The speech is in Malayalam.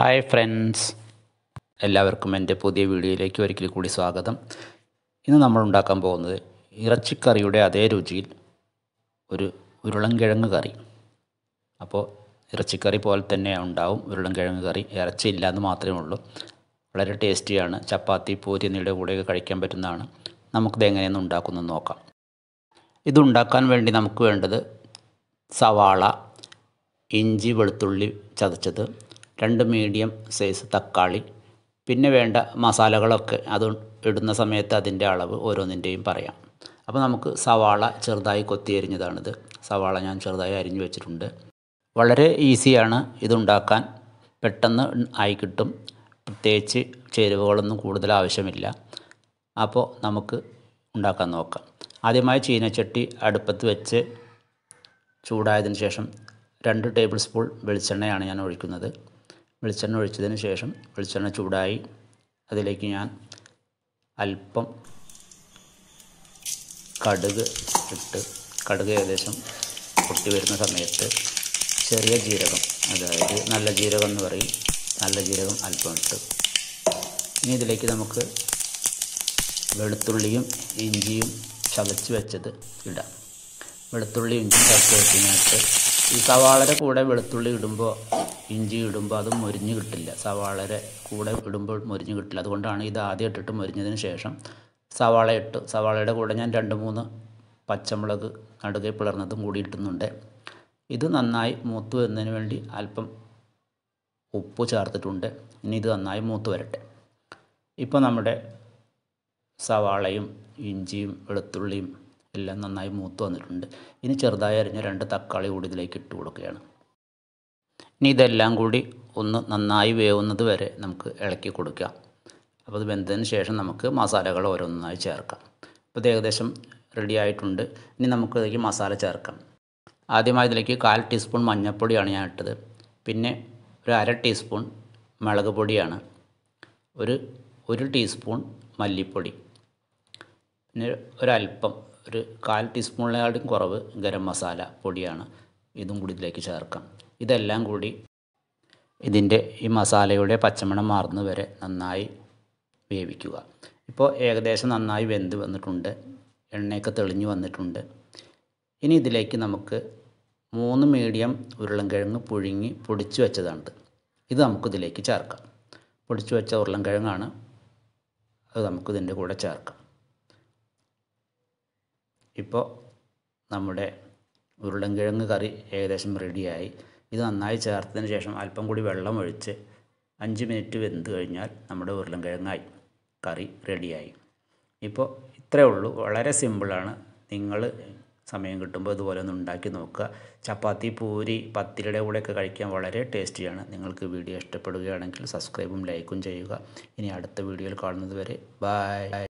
ഹായ് ഫ്രണ്ട്സ് എല്ലാവർക്കും എന്റെ പുതിയ വീഡിയോയിലേക്ക് ഒരിക്കൽ കൂടി സ്വാഗതം. ഇന്ന് നമ്മൾ ഉണ്ടാക്കാൻ പോകുന്നത് ഇറച്ചിക്കറിയുടെ അതേ രുചിയിൽ ഒരു ഉരുളൻകിഴങ്ങ് കറി. അപ്പോൾ ഇറച്ചിക്കറി പോലെ തന്നെ ഉണ്ടാവും ഉരുളൻകിഴങ്ങ് കറി. ഇറച്ചി ഇല്ലാന്ന് മാത്രമേ ഉള്ളൂ. വളരെ ടേസ്റ്റിയാണ്. ചപ്പാത്തി പൂരി എന്നിവയുടെ കൂടെയൊക്കെ കഴിക്കാൻ പറ്റുന്നതാണ്. നമുക്കിത് എങ്ങനെയൊന്ന് ഉണ്ടാക്കുന്നത് നോക്കാം. ഇതുണ്ടാക്കാൻ വേണ്ടി നമുക്ക് വേണ്ടത് സവാള ഇഞ്ചി വെളുത്തുള്ളി ചതച്ചത് രണ്ട് മീഡിയം സൈസ് തക്കാളി പിന്നെ വേണ്ട മസാലകളൊക്കെ അത് ഇടുന്ന സമയത്ത് അതിന്റെ അളവ് ഓരോന്നിന്റെയും പറയാം. അപ്പോൾ നമുക്ക് സവാള ചെറുതായി കൊത്തി അരിഞ്ഞതാണിത്. സവാള ഞാൻ ചെറുതായി അരിഞ്ഞു വെച്ചിട്ടുണ്ട്. വളരെ ഈസിയാണ് ഇതുണ്ടാക്കാൻ. പെട്ടെന്ന് ആയി കിട്ടും. പ്രത്യേകിച്ച് ചേരുവകളൊന്നും കൂടുതൽ ആവശ്യമില്ല. അപ്പോൾ നമുക്ക് ഉണ്ടാക്കാൻ നോക്കാം. ആദ്യമായി ചീനച്ചട്ടി അടുപ്പത്ത് വെച്ച് ചൂടായതിന് ശേഷം രണ്ട് ടേബിൾ സ്പൂൺ വെളിച്ചെണ്ണയാണ് ഞാൻ ഒഴിക്കുന്നത്. വെളിച്ചെണ്ണ ഒഴിച്ചതിന് ശേഷം വെളിച്ചെണ്ണ ചൂടായി. അതിലേക്ക് ഞാൻ അല്പം കടുക് ഇട്ട് കടുക് ഏകദേശം പൊട്ടി വരുന്ന സമയത്ത് ചെറിയ ജീരകം അതായത് നല്ല ജീരകം എന്ന് പറയും. നല്ല ജീരകം അല്പം ഇട്ട്. ഇനി ഇതിലേക്ക് നമുക്ക് വെളുത്തുള്ളിയും ഇഞ്ചിയും ചതച്ച് വെച്ചത് ഇടാം. വെളുത്തുള്ളി ഇഞ്ചി ചതച്ച് വെച്ചതിനകത്ത് ഈ സവാളയുടെ കൂടെ വെളുത്തുള്ളി ഇടുമ്പോൾ ഇഞ്ചി ഇടുമ്പോൾ അത് മൊരിഞ്ഞ് കിട്ടില്ല. സവാളയുടെ കൂടെ ഇടുമ്പോൾ മൊരിഞ്ഞ് കിട്ടില്ല. അതുകൊണ്ടാണ് ഇത് ആദ്യം ഇട്ടിട്ട് മൊരിഞ്ഞതിന് ശേഷം സവാള ഇട്ട് സവാളയുടെ കൂടെ ഞാൻ രണ്ട് മൂന്ന് പച്ചമുളക് നടുകെ പിളർന്നതും കൂടി ഇട്ടുന്നുണ്ട്. ഇത് നന്നായി മൂത്ത് വരുന്നതിന് വേണ്ടി അല്പം ഉപ്പ് ചേർത്തിട്ടുണ്ട്. ഇനി ഇത് നന്നായി മൂത്ത് വരട്ടെ. ഇപ്പോൾ നമ്മുടെ സവാളയും ഇഞ്ചിയും വെളുത്തുള്ളിയും എല്ലാം നന്നായി മൂത്ത് വന്നിട്ടുണ്ട്. ഇനി ചെറുതായി അരിഞ്ഞ രണ്ട് തക്കാളി കൂടി ഇതിലേക്ക് ഇട്ട് കൊടുക്കുകയാണ്. ഇനി ഇതെല്ലാം കൂടി ഒന്ന് നന്നായി വേവുന്നത് വരെ നമുക്ക് ഇളക്കി കൊടുക്കാം അപ്പോൾ അത് വെന്തതിന് ശേഷം നമുക്ക് മസാലകൾ ഓരോന്നായി ചേർക്കാം. അപ്പോൾ ഇത് ഏകദേശം റെഡി ആയിട്ടുണ്ട്. ഇനി നമുക്ക് ഇതിലേക്ക് മസാല ചേർക്കാം. ആദ്യമായി ഇതിലേക്ക് കാൽ ടീസ്പൂൺ മഞ്ഞൾപ്പൊടിയാണ് ഞാൻ ഇട്ടത്. പിന്നെ ഒരു അര ടീസ്പൂൺ മുളക് പൊടിയാണ്. ഒരു ഒരു ടീസ്പൂൺ മല്ലിപ്പൊടി. പിന്നെ ഒരല്പം ഒരു കാൽ ടീസ്പൂണിനേക്കാളും കുറവ് ഗരം മസാല പൊടിയാണ്. ഇതും കൂടി ഇതിലേക്ക് ചേർക്കാം. ഇതെല്ലാം കൂടി ഇതിന്റെ ഈ മസാലയുടെ പച്ചമണം മാറുന്നത് വരെ നന്നായി വേവിക്കുക. ഇപ്പോൾ ഏകദേശം നന്നായി വെന്ത് വന്നിട്ടുണ്ട്. എണ്ണയൊക്കെ തെളിഞ്ഞു വന്നിട്ടുണ്ട്. ഇനി ഇതിലേക്ക് നമുക്ക് മൂന്ന് മീഡിയം ഉരുളൻകിഴങ്ങ് പുഴുങ്ങി പൊടിച്ചു വെച്ചതാണിത്. ഇത് നമുക്കിതിലേക്ക് ചേർക്കാം. പൊടിച്ചു വെച്ച ഉരുളൻകിഴങ്ങാണ്. അത് നമുക്കിതിന്റെ കൂടെ ചേർക്കാം. ഇപ്പോൾ നമ്മുടെ ഉരുളൻകിഴങ്ങ് കറി ഏകദേശം റെഡിയായി. ഇത് നന്നായി ചേർത്തതിന് ശേഷം അല്പം കൂടി വെള്ളം ഒഴിച്ച് അഞ്ച് മിനിറ്റ് വെന്ത് കഴിഞ്ഞാൽ നമ്മുടെ ഉരുളൻകിഴങ്ങായി കറി റെഡിയായി. ഇപ്പോൾ ഇത്രയേ ഉള്ളൂ. വളരെ സിമ്പിളാണ്. നിങ്ങൾ സമയം കിട്ടുമ്പോൾ ഇതുപോലെ ഒന്ന് ഉണ്ടാക്കി നോക്കുക. ചപ്പാത്തി പൂരി പത്തിരിയുടെ കൂടെയൊക്കെ കഴിക്കാൻ വളരെ ടേസ്റ്റിയാണ്. നിങ്ങൾക്ക് വീഡിയോ ഇഷ്ടപ്പെടുകയാണെങ്കിൽ സബ്സ്ക്രൈബും ലൈക്കും ചെയ്യുക. ഇനി അടുത്ത വീഡിയോയിൽ കാണുന്നത് വരെ ബായ്